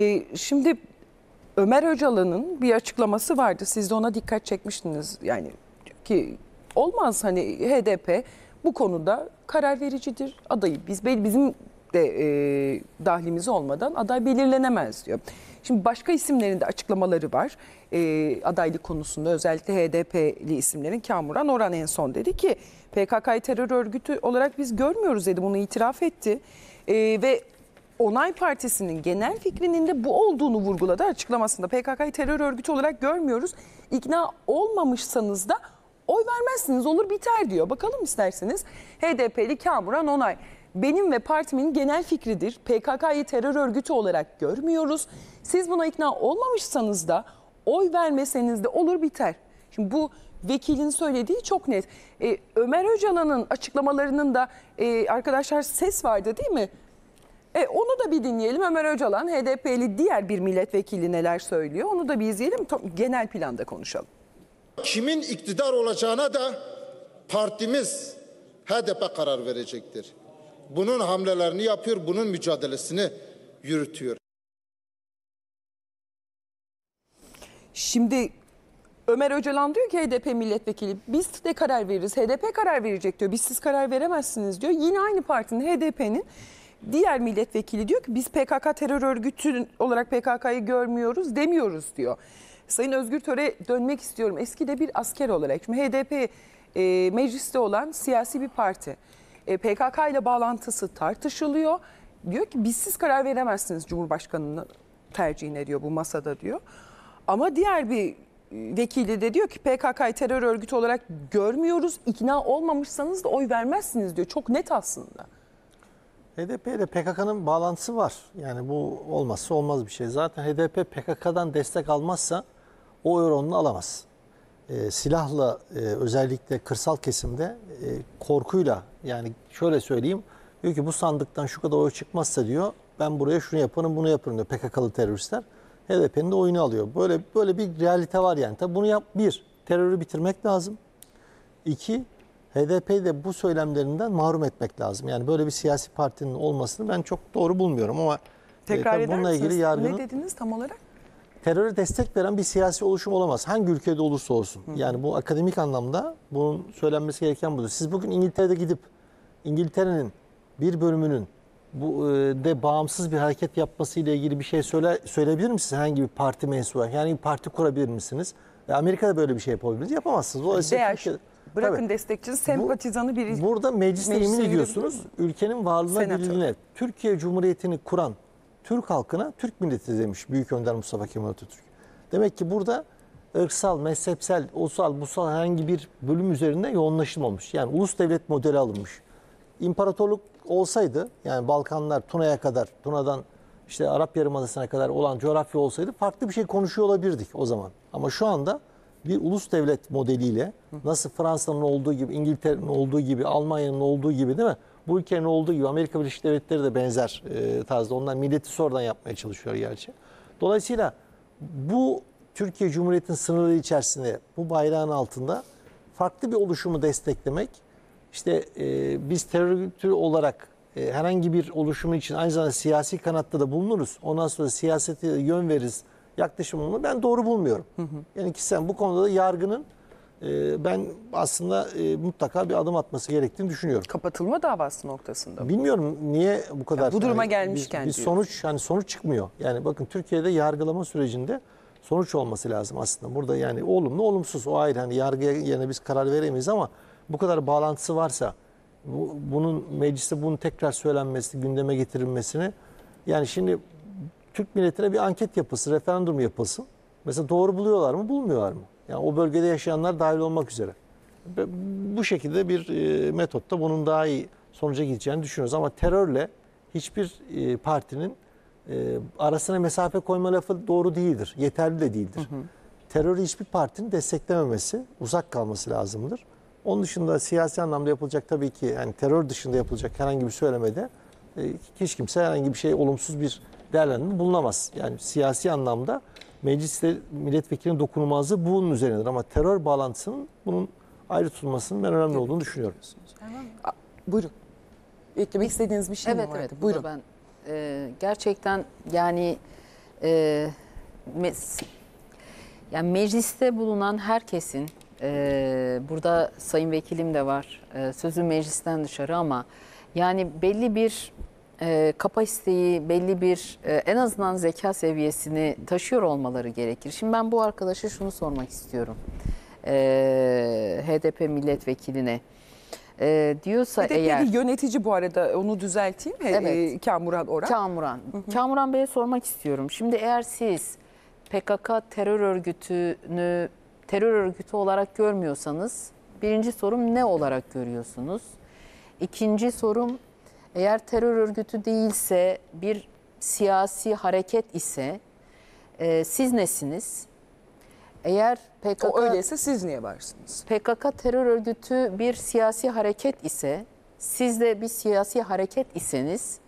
E, şimdi Ömer Öcalan'ın bir açıklaması vardı. Siz de ona dikkat çekmiştiniz. Yani ki olmaz hani HDP bu konuda karar vericidir adayı. Biz bizim de e, dahlimiz olmadan aday belirlenemez diyor. Şimdi başka isimlerin de açıklamaları var. E, adaylık konusunda özellikle HDP'li isimlerin Kamuran Oran en son dedi ki PKK'yı terör örgütü olarak biz görmüyoruz dedi. Bunu itiraf etti. E, ve Onay Partisi'nin genel fikrinin de bu olduğunu vurguladı açıklamasında. PKK'yı terör örgütü olarak görmüyoruz. İkna olmamışsanız da oy vermezsiniz olur biter diyor. Bakalım isterseniz HDP'li Kamuran Onay. Benim ve partimin genel fikridir. PKK'yı terör örgütü olarak görmüyoruz. Siz buna ikna olmamışsanız da oy vermeseniz de olur biter. Şimdi bu vekilin söylediği çok net. Ee, Ömer Öcalan'ın açıklamalarının da e, arkadaşlar ses vardı değil mi? E, onu da bir dinleyelim. Ömer Öcalan HDP'li diğer bir milletvekili neler söylüyor. Onu da bir izleyelim. Genel planda konuşalım. Kimin iktidar olacağına da partimiz HDP karar verecektir. Bunun hamlelerini yapıyor, bunun mücadelesini yürütüyor. Şimdi Ömer Öcalan diyor ki HDP milletvekili biz de karar veririz. HDP karar verecek diyor. Biz siz karar veremezsiniz diyor. Yine aynı partinin HDP'nin diğer milletvekili diyor ki biz PKK terör örgütü olarak PKK'yı görmüyoruz demiyoruz diyor. Sayın Özgür Töre dönmek istiyorum. Eski de bir asker olarak. Şimdi HDP e, mecliste olan siyasi bir parti. E, PKK ile bağlantısı tartışılıyor. Diyor ki biz siz karar veremezsiniz Cumhurbaşkanı'nın tercihine diyor bu masada diyor. Ama diğer bir vekili de diyor ki PKK'yı terör örgütü olarak görmüyoruz. İkna olmamışsanız da oy vermezsiniz diyor. Çok net aslında. HDP ile PKK'nın bağlantısı var. Yani bu olmazsa olmaz bir şey. Zaten HDP PKK'dan destek almazsa o oranını alamaz. E, silahla e, özellikle kırsal kesimde e, korkuyla yani şöyle söyleyeyim diyor ki bu sandıktan şu kadar oy çıkmazsa diyor ben buraya şunu yaparım bunu yaparım diyor PKK'lı teröristler. HDP'nin de oyunu alıyor. Böyle böyle bir realite var yani. Tabii bunu yap bir terörü bitirmek lazım. İki HDP'yi de bu söylemlerinden mahrum etmek lazım. Yani böyle bir siyasi partinin olmasını ben çok doğru bulmuyorum ama Tekrar e, bununla ilgili yargının ne dediniz tam olarak? teröre destek veren bir siyasi oluşum olamaz. Hangi ülkede olursa olsun. Hı. Yani bu akademik anlamda bunun söylenmesi gereken budur. Siz bugün İngiltere'de gidip İngiltere'nin bir bölümünün bu e, de bağımsız bir hareket yapması ile ilgili bir şey söyle, söyleyebilir misiniz? Herhangi bir parti mensubu, yani bir parti kurabilir misiniz? Ve Amerika'da böyle bir şey yapabilir Yapamazsınız. Dolayısıyla Değer, Türkiye'de, Bırakın tabii. destekçisi, sempatizanı bir Burada mecliste yemin ediyorsunuz. Ülkenin varlığına, Senatör. birliğine, Türkiye Cumhuriyeti'ni kuran Türk halkına Türk milleti demiş Büyük Önder Mustafa Kemal Atatürk. Demek ki burada ırksal, mezhepsel, ulusal, busal herhangi bir bölüm üzerinde yoğunlaşılmamış. Yani ulus devlet modeli alınmış. İmparatorluk olsaydı yani Balkanlar Tuna'ya kadar, Tuna'dan işte Arap Yarımadası'na kadar olan coğrafya olsaydı farklı bir şey konuşuyor olabilirdik o zaman. Ama şu anda bir ulus devlet modeliyle nasıl Fransa'nın olduğu gibi, İngiltere'nin olduğu gibi, Almanya'nın olduğu gibi değil mi? Bu ülkenin olduğu gibi Amerika Birleşik Devletleri de benzer e, tarzda. Onlar milleti sonradan yapmaya çalışıyor gerçi. Dolayısıyla bu Türkiye Cumhuriyeti'nin sınırları içerisinde bu bayrağın altında farklı bir oluşumu desteklemek işte e, biz terör olarak e, herhangi bir oluşumu için aynı zamanda siyasi kanatta da bulunuruz. Ondan sonra siyasete yön veririz yaklaşımını ben doğru bulmuyorum. Hı hı. Yani kişisel bu konuda da yargının e, ben aslında e, mutlaka bir adım atması gerektiğini düşünüyorum. Kapatılma davası noktasında. Bilmiyorum niye bu kadar. Yani bu duruma yani, gelmişken bir, bir sonuç hani sonuç çıkmıyor. Yani bakın Türkiye'de yargılama sürecinde sonuç olması lazım aslında. Burada yani olumlu olumsuz o ayrı hani yargıya yerine biz karar veremeyiz ama bu kadar bağlantısı varsa bu, bunun mecliste bunun tekrar söylenmesi, gündeme getirilmesini yani şimdi Türk milletine bir anket yapılsın, referandum yapılsın. Mesela doğru buluyorlar mı, bulmuyorlar mı? Yani o bölgede yaşayanlar dahil olmak üzere. Bu şekilde bir e, metotta bunun daha iyi sonuca gideceğini düşünüyoruz. Ama terörle hiçbir e, partinin e, arasına mesafe koyma lafı doğru değildir. Yeterli de değildir. Hı hı. Terörü hiçbir partinin desteklememesi, uzak kalması lazımdır. Onun dışında siyasi anlamda yapılacak tabii ki yani terör dışında yapılacak herhangi bir söylemede hiç kimse herhangi bir şey olumsuz bir değerlendirme bulunamaz. Yani siyasi anlamda mecliste milletvekilinin dokunulmazlığı bunun üzerinedir. Ama terör bağlantısının bunun ayrı tutulmasının ben önemli olduğunu düşünüyorum. A, buyurun. Eklemek istediğiniz bir şey evet, mi vardı? Evet, buyurun. Ben e, gerçekten yani e, mes- yani mecliste bulunan herkesin e, burada sayın vekilim de var e, sözü meclisten dışarı ama yani belli bir e, kapasiteyi belli bir e, en azından zeka seviyesini taşıyor olmaları gerekir. Şimdi ben bu arkadaşa şunu sormak istiyorum. E, HDP milletvekiline. E, diyorsa HDP'li eğer yönetici bu arada onu düzelteyim. Evet. e, Kamuran Oran. Kamuran. Kamuran Bey'e sormak istiyorum. Şimdi eğer siz PKK terör örgütünü terör örgütü olarak görmüyorsanız birinci sorum ne olarak görüyorsunuz? İkinci sorum eğer terör örgütü değilse bir siyasi hareket ise e, siz nesiniz? Eğer PKK o öyleyse siz niye varsınız? PKK terör örgütü bir siyasi hareket ise, siz de bir siyasi hareket iseniz,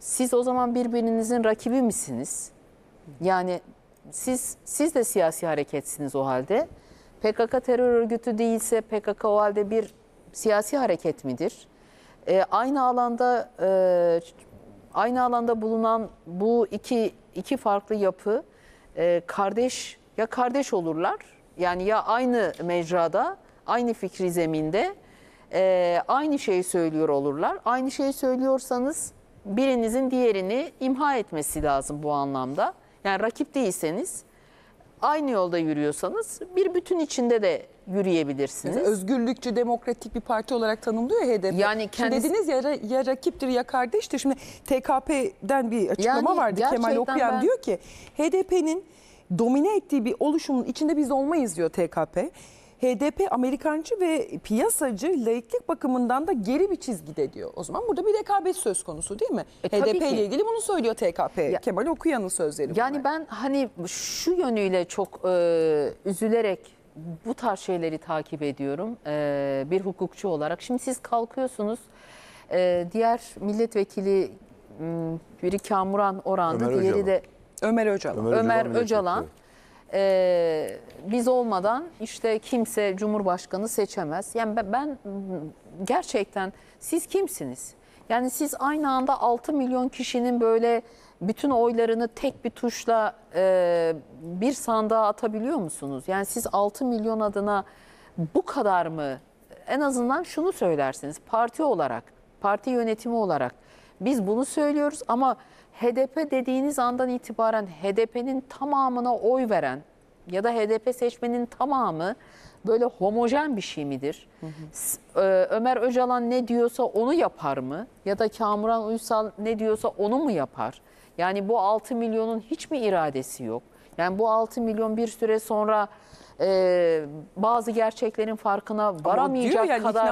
siz o zaman birbirinizin rakibi misiniz? Yani siz siz de siyasi hareketsiniz o halde. PKK terör örgütü değilse PKK o halde bir siyasi hareket midir? Ee, aynı alanda e, aynı alanda bulunan bu iki iki farklı yapı e, kardeş ya kardeş olurlar yani ya aynı mecrada aynı fikri zeminde e, aynı şeyi söylüyor olurlar. Aynı şeyi söylüyorsanız birinizin diğerini imha etmesi lazım bu anlamda. Yani rakip değilseniz aynı yolda yürüyorsanız bir bütün içinde de yürüyebilirsiniz. Özgürlükçü, demokratik bir parti olarak tanımlıyor ya HDP. Yani Şimdi kendisi- dediniz ya, ya rakiptir ya kardeştir. Şimdi TKP'den bir açıklama Yani vardı. Kemal Okuyan ben- diyor ki HDP'nin domine ettiği bir oluşumun içinde biz olmayız diyor TKP. HDP Amerikancı ve piyasacı laiklik bakımından da geri bir çizgide diyor. O zaman burada bir rekabet söz konusu değil mi? E, HDP ile ilgili bunu söylüyor TKP. Ya- Kemal Okuyan'ın sözleri bunlar. Yani ben hani şu yönüyle çok e, üzülerek bu tarz şeyleri takip ediyorum e, bir hukukçu olarak. Şimdi siz kalkıyorsunuz e, diğer milletvekili biri Kamuran Oran'dı, Ömer diğeri Öcalan. de Ömer Öcalan. Ömer Ömer Öcalan Öcalan. E, biz olmadan işte kimse Cumhurbaşkanı seçemez. Yani ben, ben gerçekten siz kimsiniz? Yani siz aynı anda 6 milyon kişinin böyle bütün oylarını tek bir tuşla e, bir sandığa atabiliyor musunuz? Yani siz 6 milyon adına bu kadar mı? En azından şunu söylersiniz parti olarak, parti yönetimi olarak biz bunu söylüyoruz ama HDP dediğiniz andan itibaren HDP'nin tamamına oy veren ya da HDP seçmenin tamamı böyle homojen bir şey midir? S- e, Ömer Öcalan ne diyorsa onu yapar mı? Ya da Kamuran Uysal ne diyorsa onu mu yapar? Yani bu 6 milyonun hiç mi iradesi yok? Yani bu 6 milyon bir süre sonra e, bazı gerçeklerin farkına varamayacak yani kadar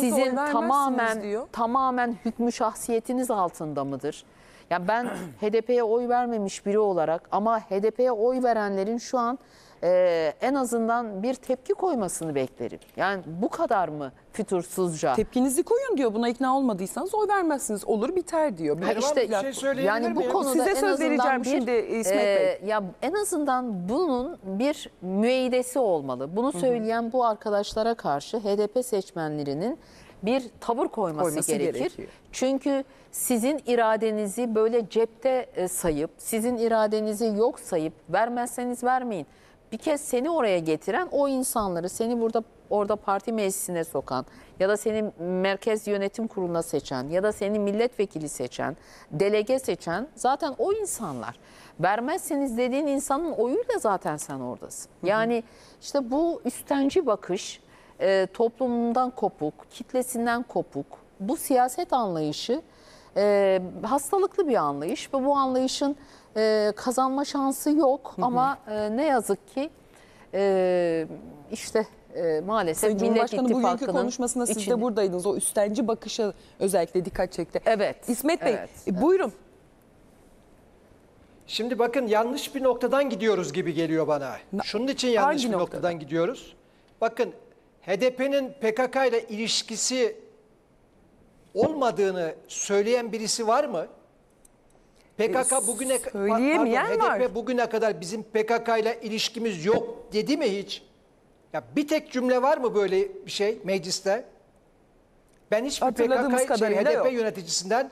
sizin tamamen diyor. tamamen hükmü şahsiyetiniz altında mıdır? Ya ben HDP'ye oy vermemiş biri olarak ama HDP'ye oy verenlerin şu an e, en azından bir tepki koymasını beklerim. Yani bu kadar mı fütursuzca? Tepkinizi koyun diyor. Buna ikna olmadıysanız oy vermezsiniz. Olur biter diyor. Ha işte bir şey söyleyebilir yani bu miyim? konuda Size en söz azından vereceğim bir, şimdi İsmet e, Bey. Ya en azından bunun bir müeydesi olmalı. Bunu söyleyen bu arkadaşlara karşı HDP seçmenlerinin bir tavır koyması, Koyması gerekir. gerekiyor. Çünkü sizin iradenizi böyle cepte e, sayıp, sizin iradenizi yok sayıp vermezseniz vermeyin. Bir kez seni oraya getiren o insanları seni burada orada parti meclisine sokan ya da seni merkez yönetim kuruluna seçen ya da seni milletvekili seçen, delege seçen zaten o insanlar. Vermezseniz dediğin insanın oyuyla zaten sen oradasın. Yani işte bu üstenci bakış, e, toplumundan kopuk, kitlesinden kopuk, bu siyaset anlayışı e, hastalıklı bir anlayış ve bu anlayışın e, kazanma şansı yok ama e, ne yazık ki e, işte e, maalesef Sayın Millet Cumhurbaşkanı bugünkü İttifakı'nın konuşmasında siz de buradaydınız. O üstenci bakışa özellikle dikkat çekti. Evet. İsmet Bey evet, e, buyurun. Şimdi bakın yanlış bir noktadan gidiyoruz gibi geliyor bana. Şunun için yanlış hangi bir noktadan? noktadan gidiyoruz. Bakın HDP'nin PKK ile ilişkisi olmadığını söyleyen birisi var mı? PKK bugüne söyleyemeyen pardon, HDP var. bugüne kadar bizim PKK ile ilişkimiz yok dedi mi hiç? Ya bir tek cümle var mı böyle bir şey mecliste? Ben hiçbir PKK şey, HDP yok. yöneticisinden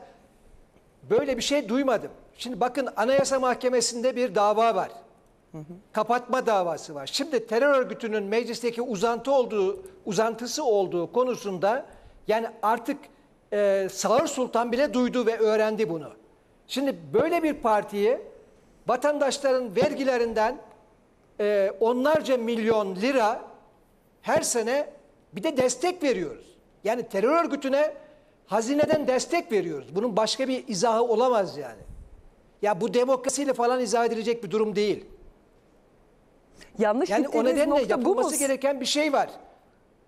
böyle bir şey duymadım. Şimdi bakın Anayasa Mahkemesi'nde bir dava var. Kapatma davası var. Şimdi terör örgütünün meclisteki uzantı olduğu, uzantısı olduğu konusunda yani artık e, Sağır Sultan bile duydu ve öğrendi bunu. Şimdi böyle bir partiyi vatandaşların vergilerinden e, onlarca milyon lira her sene bir de destek veriyoruz. Yani terör örgütüne hazineden destek veriyoruz. Bunun başka bir izahı olamaz yani. Ya bu demokrasiyle falan izah edilecek bir durum değil. Yanlış Yani o nedenle nokta bu mu? yapılması gereken bir şey var.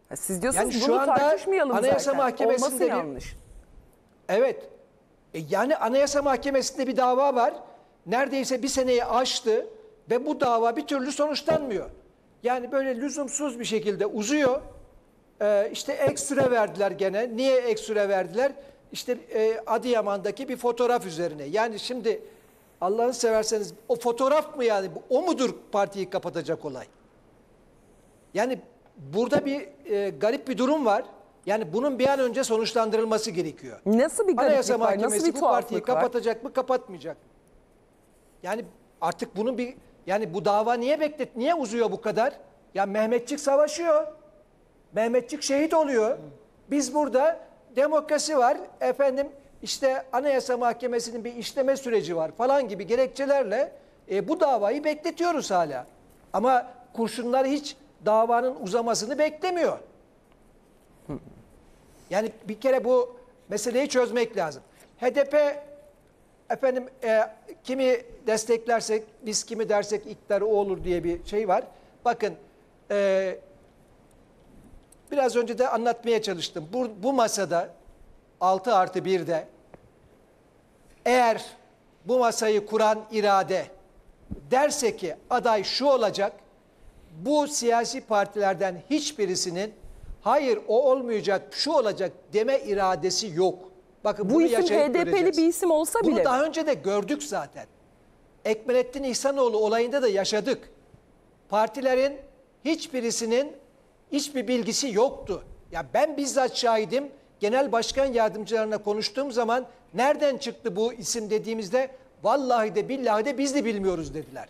Ha, Siz diyorsunuz Yani şu bunu anda tartışmayalım Anayasa zaten. Mahkemesi'nde Olması bir- yanlış. Evet. E yani Anayasa Mahkemesi'nde bir dava var. Neredeyse bir seneyi aştı ve bu dava bir türlü sonuçlanmıyor. Yani böyle lüzumsuz bir şekilde uzuyor. Ee, işte ekstra verdiler gene. Niye ekstra verdiler? İşte e, Adıyaman'daki bir fotoğraf üzerine. Yani şimdi Allah'ını severseniz o fotoğraf mı yani? O mudur partiyi kapatacak olay? Yani burada bir e, garip bir durum var. Yani bunun bir an önce sonuçlandırılması gerekiyor. Nasıl bir Anayasa gariplik var? Mahkemesi Nasıl bir bu partiyi var? kapatacak mı, kapatmayacak mı? Yani artık bunun bir yani bu dava niye beklet niye uzuyor bu kadar? Ya Mehmetçik savaşıyor. Mehmetçik şehit oluyor. Biz burada demokrasi var. Efendim işte Anayasa Mahkemesi'nin bir işleme süreci var falan gibi gerekçelerle e, bu davayı bekletiyoruz hala. Ama kurşunlar hiç davanın uzamasını beklemiyor. Yani bir kere bu meseleyi çözmek lazım. HDP efendim e, kimi desteklersek biz kimi dersek iktidarı o olur diye bir şey var. Bakın e, biraz önce de anlatmaya çalıştım. Bu, bu masada 6 artı 1'de eğer bu masayı kuran irade derse ki aday şu olacak, bu siyasi partilerden hiçbirisinin hayır o olmayacak, şu olacak deme iradesi yok. Bakın Bu bunu isim HDP'li göreceğiz. bir isim olsa Bunu bile daha mi? önce de gördük zaten. Ekmelettin İhsanoğlu olayında da yaşadık. Partilerin hiçbirisinin hiçbir bilgisi yoktu. Ya ben bizzat şahidim. Genel başkan yardımcılarına konuştuğum zaman nereden çıktı bu isim dediğimizde vallahi de billahi de biz de bilmiyoruz dediler.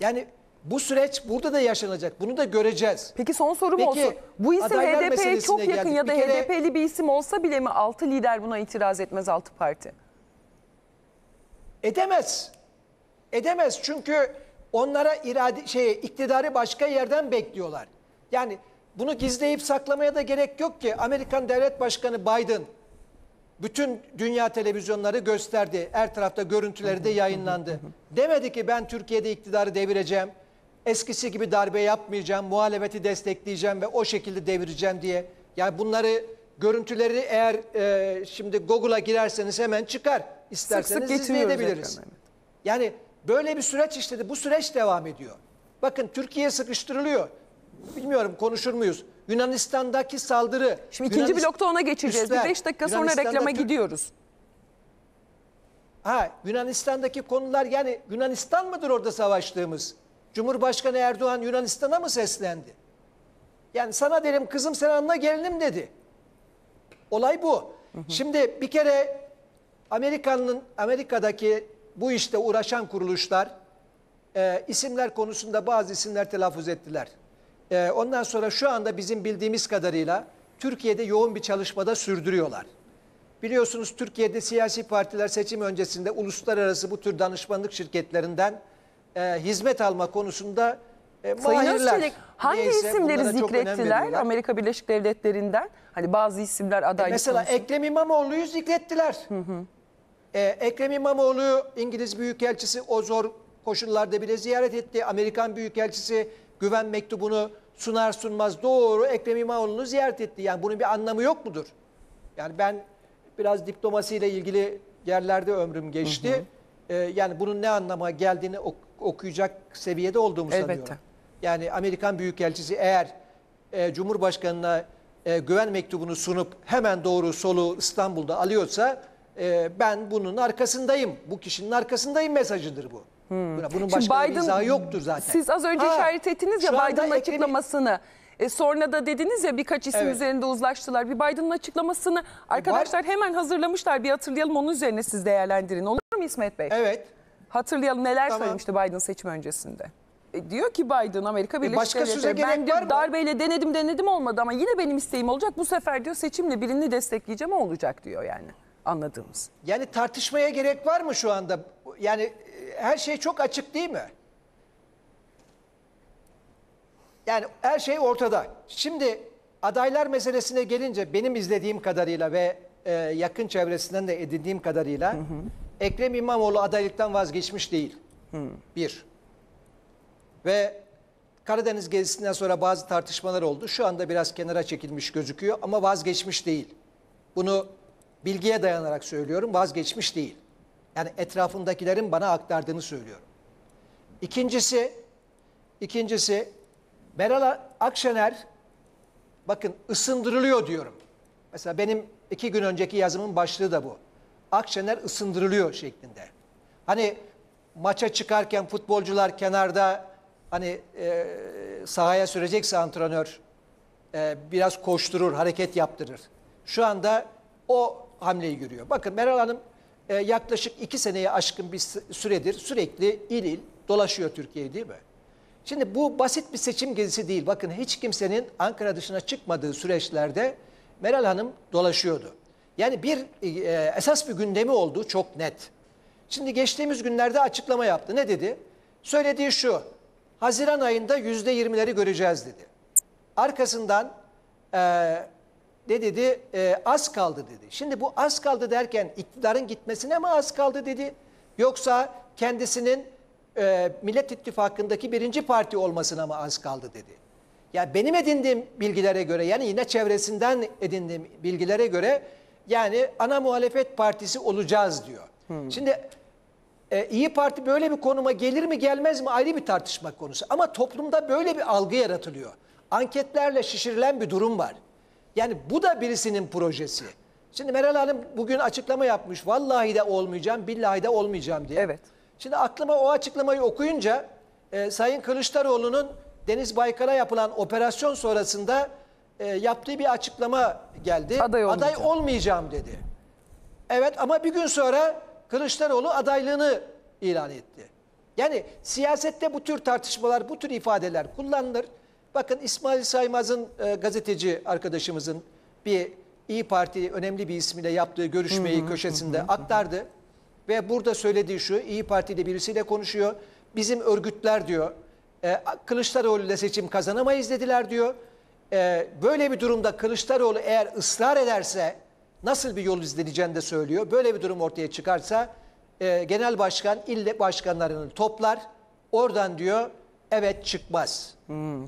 Yani bu süreç burada da yaşanacak. Bunu da göreceğiz. Peki son sorum Peki, olsun. Bu isim HDP'ye çok yakın geldik. ya da Bir kere- HDP'li bir isim olsa bile mi altı lider buna itiraz etmez altı parti? Edemez. Edemez çünkü onlara irade şey iktidarı başka yerden bekliyorlar. Yani bunu gizleyip saklamaya da gerek yok ki. Amerikan Devlet Başkanı Biden bütün dünya televizyonları gösterdi. Her tarafta görüntüleri de yayınlandı. Demedi ki ben Türkiye'de iktidarı devireceğim. Eskisi gibi darbe yapmayacağım, muhalefeti destekleyeceğim ve o şekilde devireceğim diye. Yani bunları görüntüleri eğer e, şimdi Google'a girerseniz hemen çıkar. İsterseniz getiriyoruz izleyebiliriz. ekrana, evet. Yani böyle bir süreç işledi. Bu süreç devam ediyor. Bakın Türkiye sıkıştırılıyor. Bilmiyorum konuşur muyuz? Yunanistan'daki saldırı. Şimdi ikinci Yunanis- blokta ona geçeceğiz. Bir Üstler, beş dakika sonra reklama Türk- gidiyoruz. Ha Yunanistan'daki konular yani Yunanistan mıdır orada savaştığımız? Cumhurbaşkanı Erdoğan Yunanistan'a mı seslendi? Yani sana derim kızım sen anla gelinim dedi. Olay bu. Şimdi bir kere Amerika'nın Amerika'daki bu işte uğraşan kuruluşlar e, isimler konusunda bazı isimler telaffuz ettiler. E, ondan sonra şu anda bizim bildiğimiz kadarıyla Türkiye'de yoğun bir çalışmada sürdürüyorlar. Biliyorsunuz Türkiye'de siyasi partiler seçim öncesinde uluslararası bu tür danışmanlık şirketlerinden e, hizmet alma konusunda e, Sayın mahirler. Özçelik hangi Neyse, isimleri zikrettiler. Amerika Birleşik Devletleri'nden? Hani bazı isimler adaylık Mesela konusunda- Ekrem İmamoğlu'yu zikrettiler. Ee, Ekrem İmamoğlu İngiliz Büyükelçisi o zor koşullarda bile ziyaret etti. Amerikan Büyükelçisi güven mektubunu sunar sunmaz doğru Ekrem İmamoğlu'nu ziyaret etti. Yani bunun bir anlamı yok mudur? Yani ben biraz diplomasiyle ilgili yerlerde ömrüm geçti. Ee, yani bunun ne anlama geldiğini ok- okuyacak seviyede olduğumu Elbette. sanıyorum. Yani Amerikan Büyükelçisi eğer e, Cumhurbaşkanı'na e, güven mektubunu sunup hemen doğru solu İstanbul'da alıyorsa e, ben bunun arkasındayım. Bu kişinin arkasındayım mesajıdır bu. Buna- Bunun başka bir Biden- izahı yoktur zaten. Siz az önce Ha, işaret ettiniz ya şu anda Biden'ın Ekrem'i- açıklamasını. E sonra da dediniz ya birkaç isim Evet. üzerinde uzlaştılar. Bir Biden'ın açıklamasını arkadaşlar hemen hazırlamışlar. Bir hatırlayalım onun üzerine siz değerlendirin. Olur mu İsmet Bey? Evet. Hatırlayalım neler Tamam. söylemişti Biden seçim öncesinde. E, diyor ki Biden Amerika Birleşik başka söze Devletleri ben gerek diyor, var mı? darbeyle denedim denedim olmadı ama yine benim isteğim olacak. Bu sefer diyor seçimle birini destekleyeceğim o olacak diyor yani anladığımız. Yani tartışmaya gerek var mı şu anda? Yani e, her şey çok açık değil mi? Yani her şey ortada. Şimdi adaylar meselesine gelince benim izlediğim kadarıyla ve e, yakın çevresinden de edindiğim kadarıyla Ekrem İmamoğlu adaylıktan vazgeçmiş değil. Bir. Ve Karadeniz gezisinden sonra bazı tartışmalar oldu. Şu anda biraz kenara çekilmiş gözüküyor ama vazgeçmiş değil. Bunu bilgiye dayanarak söylüyorum, vazgeçmiş değil. Yani etrafındakilerin bana aktardığını söylüyorum. İkincisi, ikincisi Meral Akşener bakın ısındırılıyor diyorum. Mesela benim iki gün önceki yazımın başlığı da bu. Akşener ısındırılıyor şeklinde. Hani maça çıkarken futbolcular kenarda hani e, sahaya sürecekse antrenör e, biraz koşturur, hareket yaptırır. Şu anda o hamleyi görüyor. Bakın Meral Hanım e, yaklaşık iki seneye aşkın bir sü- süredir sürekli il il dolaşıyor Türkiye'yi değil mi? Şimdi bu basit bir seçim gezisi değil. Bakın hiç kimsenin Ankara dışına çıkmadığı süreçlerde Meral Hanım dolaşıyordu. Yani bir e, esas bir gündemi oldu çok net. Şimdi geçtiğimiz günlerde açıklama yaptı. Ne dedi? Söylediği şu. Haziran ayında yüzde yirmileri göreceğiz dedi. Arkasından e, ne dedi? E, az kaldı dedi. Şimdi bu az kaldı derken iktidarın gitmesine mi az kaldı dedi? Yoksa kendisinin e, Millet İttifakı'ndaki birinci parti olmasına mı az kaldı dedi. Ya benim edindiğim bilgilere göre yani yine çevresinden edindiğim bilgilere göre yani ana muhalefet partisi olacağız diyor. Şimdi e, İyi Parti böyle bir konuma gelir mi gelmez mi ayrı bir tartışma konusu. Ama toplumda böyle bir algı yaratılıyor. Anketlerle şişirilen bir durum var. Yani bu da birisinin projesi. Şimdi Meral Hanım bugün açıklama yapmış. Vallahi de olmayacağım, billahi de olmayacağım diye. Evet. Şimdi aklıma o açıklamayı okuyunca e, Sayın Kılıçdaroğlu'nun Deniz Baykal'a yapılan operasyon sonrasında e, yaptığı bir açıklama geldi. Aday olmayacağım. olmayacağım dedi. Evet ama bir gün sonra Kılıçdaroğlu adaylığını ilan etti. Yani siyasette bu tür tartışmalar, bu tür ifadeler kullanılır. Bakın İsmail Saymaz'ın e, gazeteci arkadaşımızın bir İyi Parti önemli bir ismiyle yaptığı görüşmeyi köşesinde aktardı. Ve burada söylediği şu, İyi Parti'de birisiyle konuşuyor. Bizim örgütler diyor, e, Kılıçdaroğlu ile seçim kazanamayız dediler diyor. E, böyle bir durumda Kılıçdaroğlu eğer ısrar ederse nasıl bir yol izleneceğini de söylüyor. Böyle bir durum ortaya çıkarsa e, genel başkan ille başkanlarını toplar. Oradan diyor evet çıkmaz.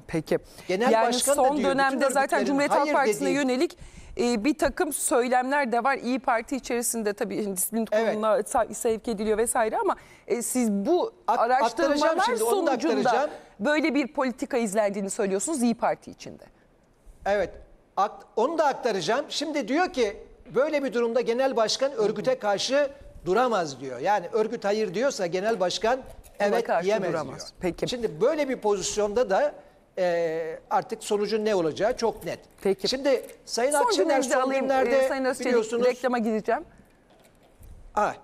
Peki. Genel yani başkan da son diyor, dönemde zaten Cumhuriyet Halk Partisi'ne dediği- yönelik e, bir takım söylemler de var. İyi Parti içerisinde tabii disiplin Evet. kuruluna sa- sevk ediliyor vesaire ama e, siz bu aktaracağım araştırmalar şimdi, onu da sonucunda böyle bir politika izlendiğini söylüyorsunuz İyi Parti içinde. Evet. onu da aktaracağım. Şimdi diyor ki böyle bir durumda genel başkan örgüte karşı duramaz diyor. Yani örgüt hayır diyorsa genel başkan evet karşı diyemez duramaz. diyor. Peki. Şimdi böyle bir pozisyonda da e, artık sonucun ne olacağı çok net. Peki. Şimdi Sayın Son Akşener son alayım. günlerde E, Sayın Özçelik biliyorsunuz reklama gideceğim. Ha.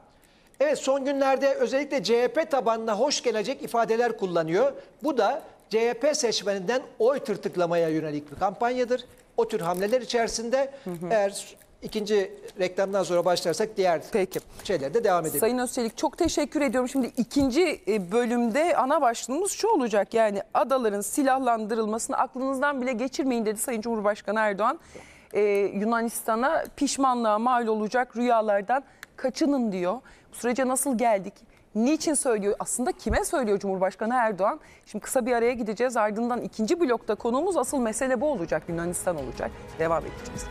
Evet son günlerde özellikle CHP tabanına hoş gelecek ifadeler kullanıyor. Bu da CHP seçmeninden oy tırtıklamaya yönelik bir kampanyadır. O tür hamleler içerisinde eğer ikinci reklamdan sonra başlarsak diğer Peki. şeylerde devam edelim. Sayın Özçelik çok teşekkür ediyorum. Şimdi ikinci e, bölümde ana başlığımız şu olacak. Yani adaların silahlandırılmasını aklınızdan bile geçirmeyin dedi Sayın Cumhurbaşkanı Erdoğan. Ee, Yunanistan'a pişmanlığa mal olacak rüyalardan kaçının diyor. Bu sürece nasıl geldik? Niçin söylüyor? Aslında kime söylüyor Cumhurbaşkanı Erdoğan? Şimdi kısa bir araya gideceğiz. Ardından ikinci blokta konuğumuz asıl mesele bu olacak. Yunanistan olacak. Devam edeceğiz.